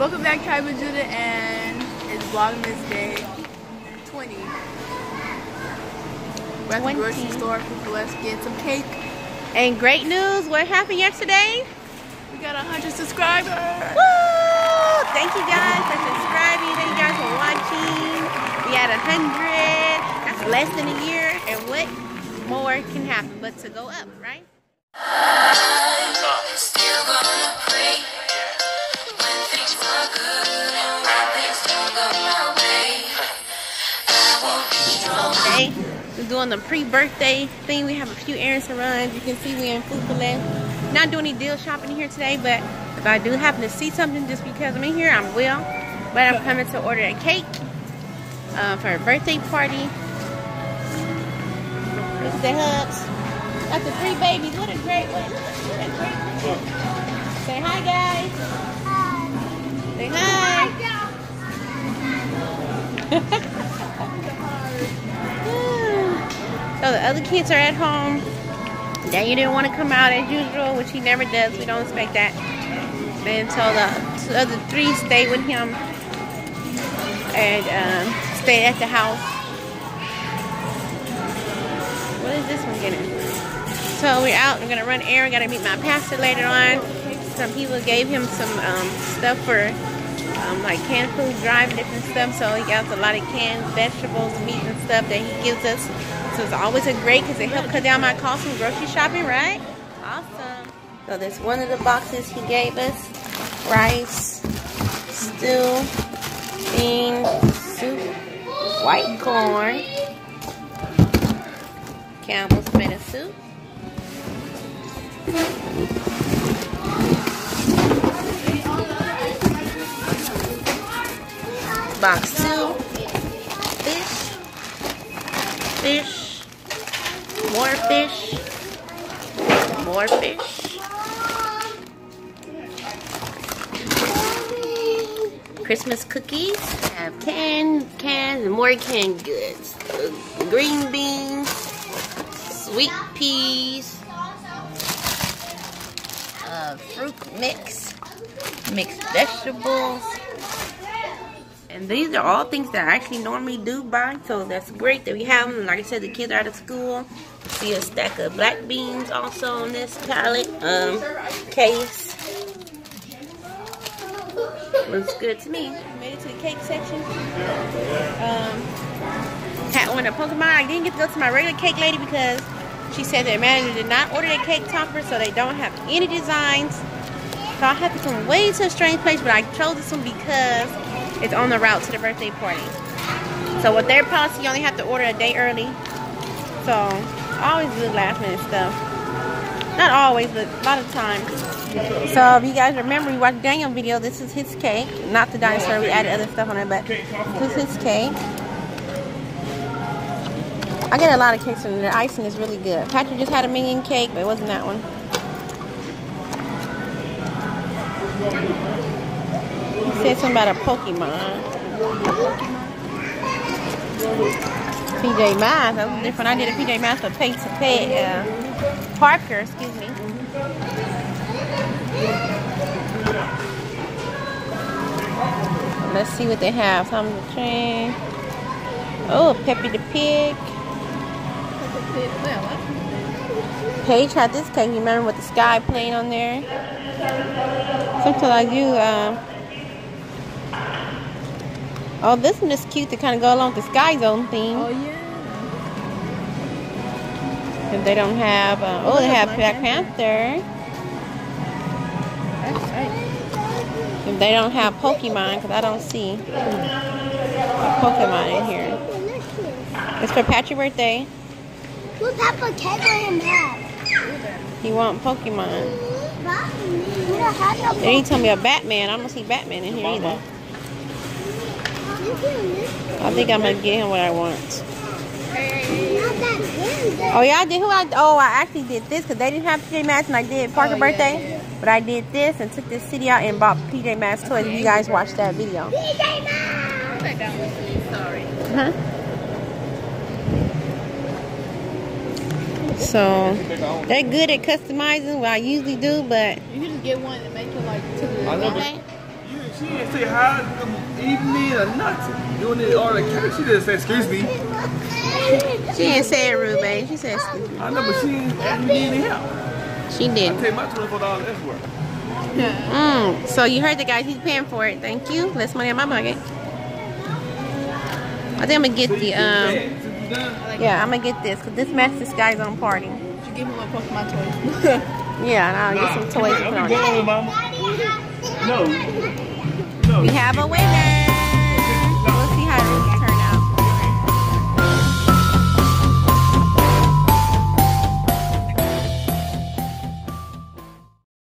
Welcome back, Tribe of Judah, and it's Vlogmas Day 20. We're at the grocery 20. store. Let's get some cake. And great news, what happened yesterday? We got 100 subscribers. Woo! Thank you guys for subscribing. Thank you guys for watching. We had hundred. That's less than a year. And what more can happen but to go up, right? I won't be strong. Today, we're doing the pre-birthday thing. We have a few errands to run. You can see we're in Food Not doing any deal shopping here today, but if I do happen to see something just because I'm in here, I will. But I'm coming to order a cake uh, for a birthday party. The hubs. Got the three babies. What a great way. Look at what a great picture. Say hi, guys. Say hi. the other kids are at home. Daniel didn't want to come out as usual, which he never does. We don't expect that. And so the other three stayed with him and um, at the house. What is this one getting? So we're out. We're gonna run errand. Gotta meet my pastor later on. Some people gave him some um, stuff for um, like canned food, drive different stuff. So he got a lot of canned vegetables, meat, and stuff that he gives us. So it's always a great because it helped cut down my costs from grocery shopping, right? Awesome. So this one of the boxes he gave us: rice, stew, bean soup, white corn, Campbell's tomato soup. Box. Two, fish, fish, more fish, more fish. Christmas cookies, have canned, canned, and more canned goods. Green beans, sweet peas, uh, fruit mix, mixed vegetables. And these are all things that I actually normally do buy, so that's great that we have them. Like I said, the kids are out of school. See a stack of black beans also on this pallet um, case. Looks good to me. Made it to the cake section. Um, had one of Pokemon. I didn't get to go to my regular cake lady because she said their manager did not order the cake topper, so they don't have any designs. So I had to come way to a strange place, but I chose this one because it's on the route to the birthday party. So with their policy, you only have to order a day early. So always do last minute stuff. Not always, but a lot of times. So if you guys remember, we watched Daniel's video. This is his cake, not the dinosaur. We added other stuff on it, but this is his cake. I get a lot of cakes and the icing is really good. Patrick just had a minion cake, but it wasn't that one. Said something about a Pokemon. PJ Masks. That was different. I did a PJ Masks for Pay, pay uh, Parker, excuse me. Let's see what they have. Of the train. Oh, Peppy the Pig. Paige had this cake. You remember with the sky plane on there? Something like you. Uh, oh, this one is cute to kind of go along with the Sky Zone theme. Oh, yeah. If they don't have, uh, oh, they have Black Panther. That's right. If they don't have Pokemon, because I don't see a Pokemon in here. It's for Patrick's birthday. What type of cake will him have? He want Pokemon. We don't Then he told me a Batman. I don't see Batman in here either. I think I'm gonna get him what I want. Not that big. Oh yeah, I did. Who I? Oh, I actually did this because they didn't have PJ Masks, and I did Parker Oh, yeah, birthday. yeah. But I did this and took this city out and bought PJ Masks toys. If you guys watched that video. PJ Masks. That down me. Sorry. Huh? So they're good at customizing what I usually do, but You can just get one and make it like two. the. I know, but Okay. You She didn't say hi, good evening, or nothing. Doing it all the cake. She just said, excuse me. She didn't say it rude, babe. She said excuse me. I know, but she didn't ask me any help. She did. I did. take my $24 that's worth. Mm. So you heard the guys. He's paying for it. Thank you. Less money in my bucket. I think I'm gonna get So the um. bad since you done? Yeah, I'm gonna get this because this matches this Sky Zone party. You give me one Pokemon toy. Yeah, and I'll get some toys to I'm put on going mama. No. No. We have a winner.